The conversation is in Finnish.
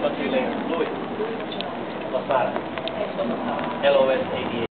Chucky Lane Louis. Basara. LOS 88.